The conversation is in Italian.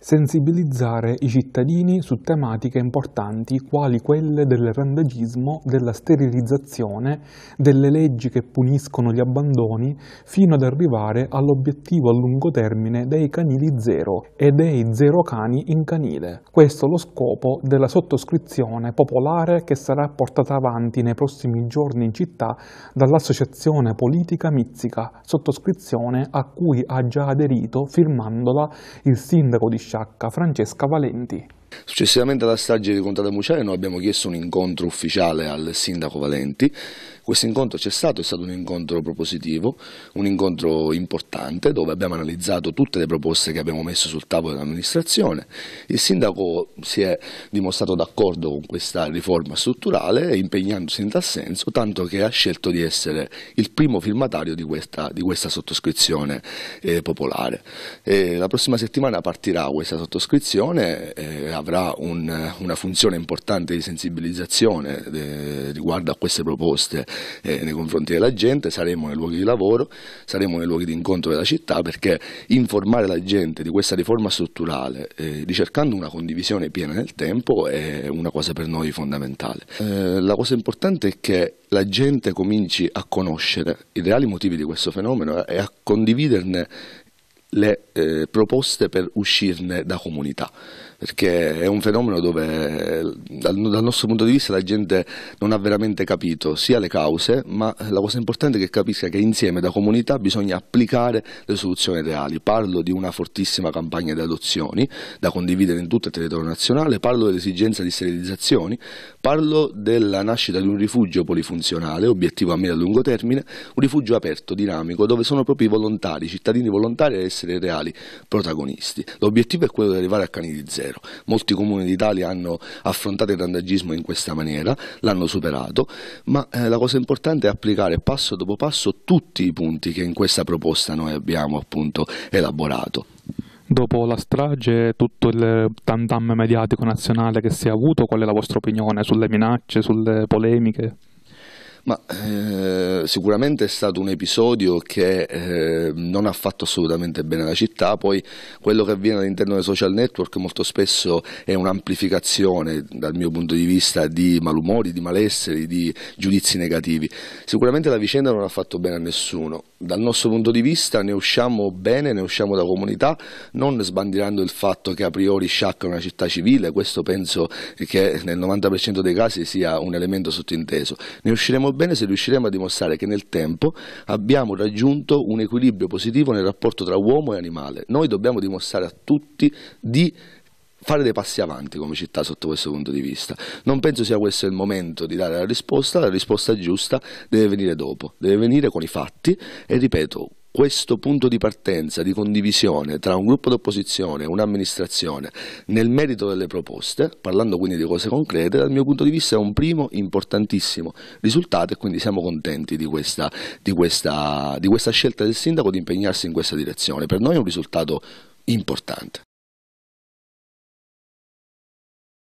sensibilizzare i cittadini su tematiche importanti quali quelle del randagismo, della sterilizzazione, delle leggi che puniscono gli abbandoni, fino ad arrivare all'obiettivo a lungo termine dei canili zero e dei zero cani in canile. Questo è lo scopo della sottoscrizione popolare che sarà portata avanti nei prossimi giorni in città dall'associazione politica Mizzica, sottoscrizione a cui ha già aderito firmandola il sindaco di Sciacca Francesca Valenti. Successivamente alla strage di Contata Muciale noi abbiamo chiesto un incontro ufficiale al sindaco Valenti questo incontro c'è stato, è stato un incontro propositivo, un incontro importante dove abbiamo analizzato tutte le proposte che abbiamo messo sul tavolo dell'amministrazione. Il sindaco si è dimostrato d'accordo con questa riforma strutturale impegnandosi in tal senso, tanto che ha scelto di essere il primo firmatario di questa, di questa sottoscrizione eh, popolare. E la prossima settimana partirà questa sottoscrizione, eh, avrà un, una funzione importante di sensibilizzazione eh, riguardo a queste proposte eh, nei confronti della gente, saremo nei luoghi di lavoro, saremo nei luoghi di incontro della città perché informare la gente di questa riforma strutturale, eh, ricercando una condivisione piena nel tempo, è una cosa per noi fondamentale. Eh, la cosa importante è che la gente cominci a conoscere i reali motivi di questo fenomeno e a condividerne le eh, proposte per uscirne da comunità perché è un fenomeno dove dal, dal, nostro punto di vista la gente non ha veramente capito sia le cause, ma la cosa importante è che capisca che insieme da comunità bisogna applicare le soluzioni reali. Parlo di una fortissima campagna di adozioni da condividere in tutto il territorio nazionale, parlo dell'esigenza di sterilizzazioni, parlo della nascita di un rifugio polifunzionale, obiettivo a medio e lungo termine, un rifugio aperto, dinamico, dove sono proprio i volontari, i cittadini volontari ad essere reali protagonisti. L'obiettivo è quello di arrivare a cani di zero. Molti comuni d'Italia hanno affrontato il randagismo in questa maniera, l'hanno superato, ma eh, la cosa importante è applicare passo dopo passo tutti i punti che in questa proposta noi abbiamo appunto elaborato. Dopo la strage, tutto il tantam mediatico nazionale che si è avuto, qual è la vostra opinione sulle minacce, sulle polemiche? Ma eh, sicuramente è stato un episodio che eh, non ha fatto assolutamente bene alla città, poi quello che avviene all'interno dei social network molto spesso è un'amplificazione dal mio punto di vista di malumori, di malesseri, di giudizi negativi. Sicuramente la vicenda non ha fatto bene a nessuno, dal nostro punto di vista ne usciamo bene, ne usciamo da comunità, non sbandirando il fatto che a priori Sciacca è una città civile, questo penso che nel 90% dei casi sia un elemento sottinteso. Ne usciremo bene se riusciremo a dimostrare che nel tempo abbiamo raggiunto un equilibrio positivo nel rapporto tra uomo e animale. Noi dobbiamo dimostrare a tutti di fare dei passi avanti come città sotto questo punto di vista. Non penso sia questo il momento di dare la risposta, la risposta giusta deve venire dopo, deve venire con i fatti e ripeto, questo punto di partenza, di condivisione tra un gruppo d'opposizione e un'amministrazione nel merito delle proposte, parlando quindi di cose concrete, dal mio punto di vista è un primo importantissimo risultato e quindi siamo contenti di questa, di questa, di questa scelta del sindaco di impegnarsi in questa direzione. Per noi è un risultato importante.